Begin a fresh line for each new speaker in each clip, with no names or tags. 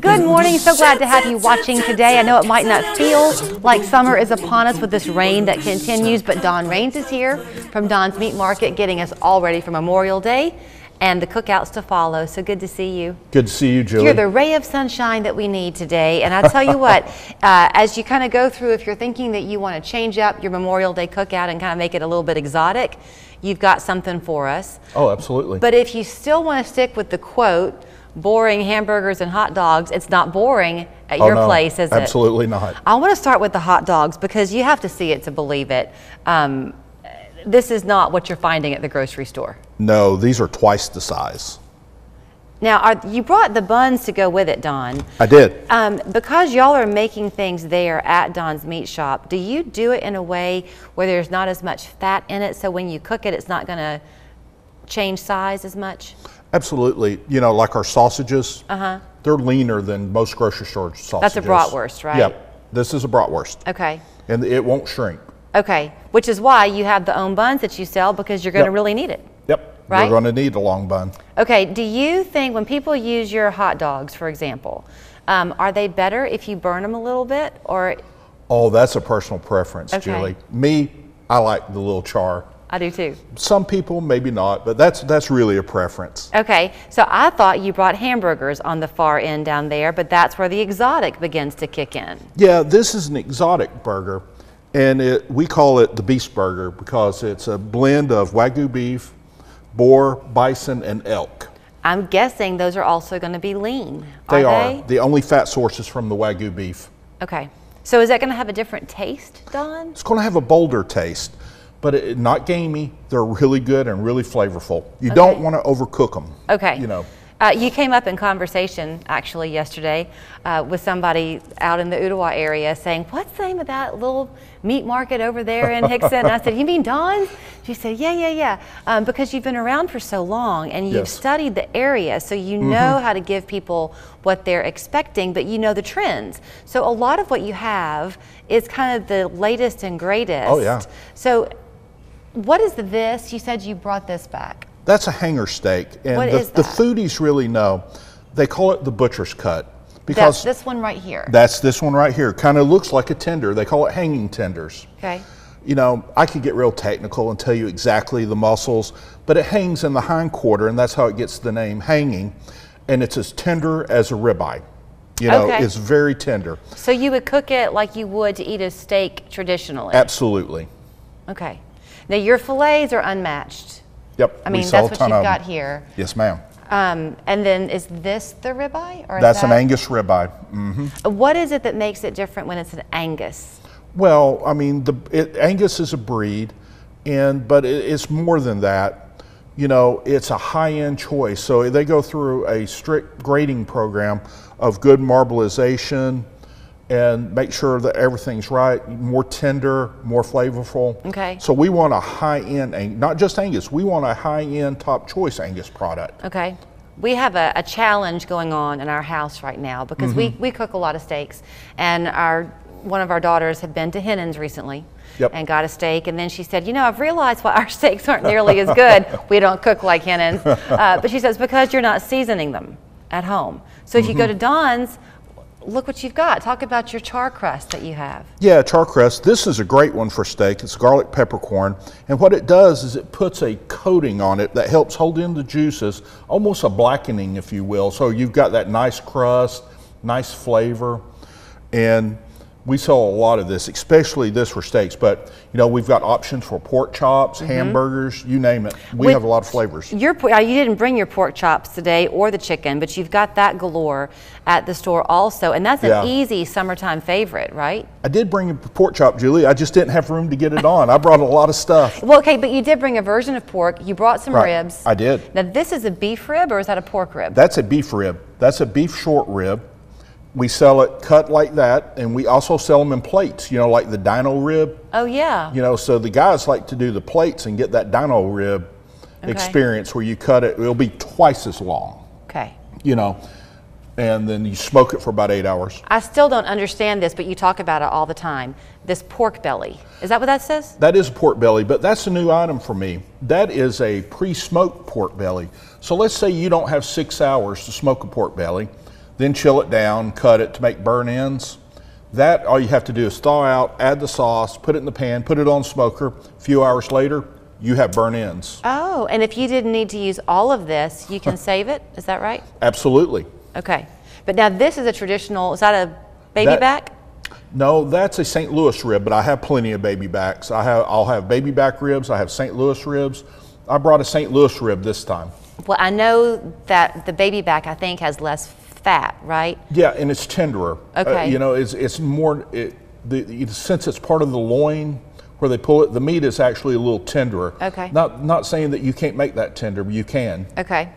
Good morning. So glad to have you watching today. I know it might not feel like summer is upon us with this rain that continues, but Don Raines is here from Don's Meat Market getting us all ready for Memorial Day and the cookouts to follow. So good to see you.
Good to see you, Julie.
You're the ray of sunshine that we need today. And I'll tell you what, uh, as you kind of go through, if you're thinking that you want to change up your Memorial Day cookout and kind of make it a little bit exotic, you've got something for us.
oh, absolutely.
But if you still want to stick with the quote, boring hamburgers and hot dogs, it's not boring at
Oh,
your
no,
place, is it?
Absolutely not.
I want to start with the hot dogs because you have to see it to believe it. Um, this is not what you're finding at the grocery store.
No, these are twice the size.
Now, are, you brought the buns to go with it, Don.
I did.
Um, because y'all are making things there at Don's Meat Shop, do you do it in a way where there's not as much fat in it, so when you cook it, it's not going to change size as much?
Absolutely. You know, like our sausages, uh-huh. they're leaner than most grocery store sausages.
That's a bratwurst, right?
Yep. This is a bratwurst.
Okay.
And it won't shrink.
Okay. Which is why you have the own buns that you sell because you're going to
Yep.
really need it.
Yep.
Right?
We're going to need a long bun.
Okay. Do you think when people use your hot dogs, for example, um, are they better if you burn them a little bit, or
Oh, that's a personal preference,
Okay.
Julie. Me, I like the little char.
I do too?
Some people, maybe not, but that's that's really a preference.
Okay, so I thought you brought hamburgers on the far end down there, but that's where the exotic begins to kick in.
Yeah, this is an exotic burger, and it, we call it the Beast Burger because it's a blend of Wagyu beef, boar, bison, and elk.
I'm guessing those are also going to be lean.
They
are
are the only fat sources from the Wagyu beef.
Okay, so is that going to have a different taste, Don?
It's going to have a bolder taste, but it, not gamey. They're really good and really flavorful. You don't want to overcook them.
Okay.
You know.
Uh, you came up in conversation actually yesterday uh, with somebody out in the Ooltewah area saying, What's the name of that little meat market over there in Hixson? I said, You mean Don's? She said, Yeah, yeah, yeah. Um, because you've been around for so long and you've
Yes.
studied the area, so you know how to give people what they're expecting, but you know the trends. So a lot of what you have is kind of the latest and greatest.
Oh, yeah.
So, what is the this? You said you brought this back.
That's a hanger steak, and
What
the,
is
the foodies really know. They call it the butcher's cut
That's
because
this one right here.
that's this one right here. Kind of looks like a tender. They call it hanging tenders.
okay.
You know, I could get real technical and tell you exactly the muscles, but it hangs in the hind quarter, and that's how it gets the name hanging. And it's as tender as a ribeye. You know,
Okay.
it's very tender.
So you would cook it like you would to eat a steak traditionally.
Absolutely.
Okay. Now your fillets are unmatched.
Yep.
I
we
mean,
sell
that's
a
what
ton
you've
of 'em.
got here.
Yes, ma'am.
Um, and then is this the ribeye, or is
That's an
that-
Angus ribeye. Mm.
What is it that makes it different when it's an Angus?
Well, I mean, the it, Angus is a breed, and but it, it's more than that. You know, it's a high-end choice. So they go through a strict grading program of good marbleization, and make sure that everything's right, more tender, more flavorful.
Okay.
So we want a high-end, not just Angus. We want a high-end, top-choice Angus product.
Okay. We have a, a challenge going on in our house right now because we,
Mm-hmm.
we cook a lot of steaks, and our one of our daughters had been to Hennen's recently
Yep.
and got a steak, and then she said, "You know, I've realized why our steaks aren't nearly as good. we don't cook like Hennen's." Uh, but she says because you're not seasoning them at home. So if you
Mm-hmm.
go to Don's, look what you've got. Talk about your char crust that you have.
Yeah, char crust. This is a great one for steak. It's garlic peppercorn. And what it does is it puts a coating on it that helps hold in the juices, almost a blackening, if you will. So you've got that nice crust, nice flavor. And we sell a lot of this, especially this for steaks. But, you know, we've got options for pork chops, mm-hmm. hamburgers, you name it. We
Wait,
have a lot of flavors.
Your, you didn't bring your pork chops today or the chicken, but you've got that galore at the store also, and that's an
Yeah.
easy summertime favorite, right?
I did bring a pork chop, Julie. I just didn't have room to get it on. I brought a lot of stuff.
Well, okay, but you did bring a version of pork. You brought some
Right,
ribs.
I did.
Now, this is a beef rib or is that a pork rib?
That's a beef rib. That's a beef short rib. We sell it cut like that, and we also sell them in plates, you know, like the dino rib.
oh, yeah.
You know, so the guys like to do the plates and get that dino rib
Okay.
experience where you cut it, it'll be twice as long,
Okay.
you know. and then you smoke it for about eight hours.
I still don't understand this, but you talk about it all the time. This pork belly. Is that what that says?
That is a pork belly, but that's a new item for me. That is a pre-smoked pork belly. So let's say you don't have six hours to smoke a pork belly, then chill it down, cut it to make burn ends. That all you have to do is thaw out, add the sauce, put it in the pan, put it on smoker. A few hours later, you have burn ends.
Oh, and if you didn't need to use all of this, you can save it. Is that right?
Absolutely.
Okay. But now this is a traditional, is that a baby
That-
back?
No, that's a St. Louis rib, but I have plenty of baby backs. I have, I'll have baby back ribs. I have St. Louis ribs. I brought a St. Louis rib this time.
Well, I know that the baby back, I think, has less fat, right?
Yeah, and it's tenderer. Uh,
Okay.
you know, it's it's more it, the, the since it's part of the loin where they pull it. The meat is actually a little tenderer.
Okay.
Not not saying that you can't make that tender, but you can.
Okay.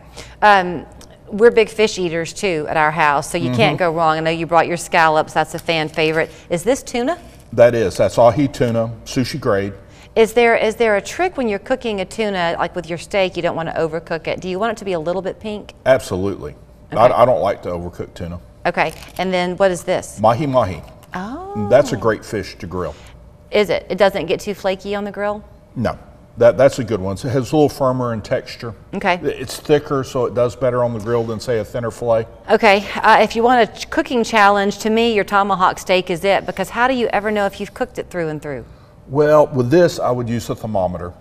Um, we're big fish eaters too at our house, so you
Mm-hmm.
can't go wrong. I know you brought your scallops. That's a fan favorite. Is this tuna?
That is that's ahi tuna, sushi grade.
Is there is there a trick when you're cooking a tuna, like with your steak, you don't want to overcook it? Do you want it to be a little bit pink?
Absolutely.
Okay.
I, I don't like to overcook tuna.
Okay. And then what is this?
Mahi mahi.
Oh.
That's a great fish to grill.
Is it? It doesn't get too flaky on the grill?
No, that that's a good one. So It has a little firmer in texture.
Okay.
It's thicker, so it does better on the grill than say a thinner fillet.
Okay, uh, if you want a ch- cooking challenge, to me, your tomahawk steak is it because how do you ever know if you've cooked it through and through?
Well, with this, I would use a thermometer.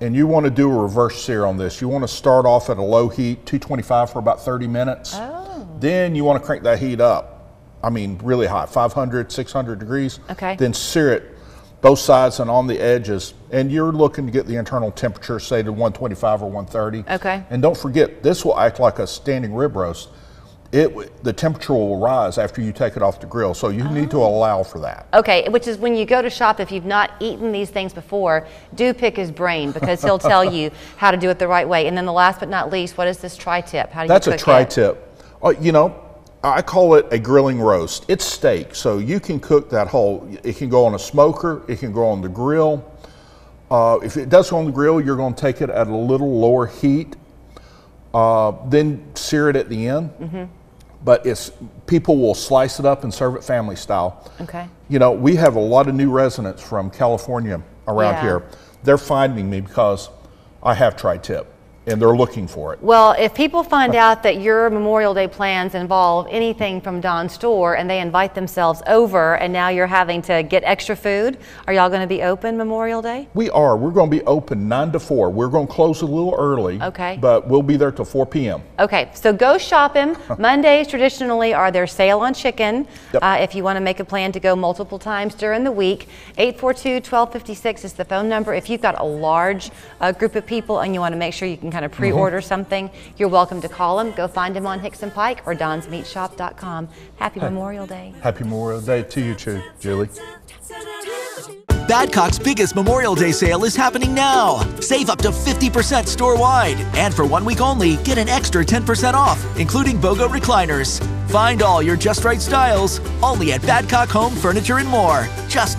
And you want to do a reverse sear on this. You want to start off at a low heat, 225 for about 30 minutes.
Oh.
Then you want to crank that heat up. I mean, really hot, 500, 600 degrees.
Okay.
Then sear it both sides and on the edges. And you're looking to get the internal temperature, say to 125 or 130.
Okay.
And don't forget, this will act like a standing rib roast. It, the temperature will rise after you take it off the grill, so you need to
Oh.
allow for that.
Okay, which is when you go to shop, if you've not eaten these things before, do pick his brain because he'll tell you how to do it the right way. And then the last but not least, what is this tri-tip? How do
That's
you
a tri-tip Uh, you know, I call it a grilling roast. It's steak, so you can cook that whole. It can go on a smoker. It can go on the grill. Uh, if it does go on the grill, you're going to take it at a little lower heat, uh, then sear it at the end.
Mm-hmm.
But it's people will slice it up and serve it family style.
Okay.
You know, we have a lot of new residents from California around
Yeah.
here. They're finding me because I have tri-tip, and they're looking for it.
Well, if people find out that your Memorial Day plans involve anything from Don's store and they invite themselves over and now you're having to get extra food, are y'all going to be open Memorial Day?
We are. We're going to be open 9 to 4. We're going to close a little early.
Okay.
But we'll be there till 4 p.m.
Okay, so go shop him. Mondays traditionally are their sale on chicken.
Yep.
Uh, if you want to make a plan to go multiple times during the week, 842-1256 is the phone number. If you've got a large uh, group of people and you want to make sure you can kind of mm-hmm. pre-order something, you're welcome to call him. Go find him on Hixson Pike or donsmeatshop.com. Happy Memorial Day.
Happy Memorial Day to you, too, Julie.
Badcock's biggest Memorial Day sale is happening now. Save up to 50% store wide. And for one week only, get an extra 10% off, including BOGO recliners. Find all your just right styles only at Badcock Home Furniture and More. Just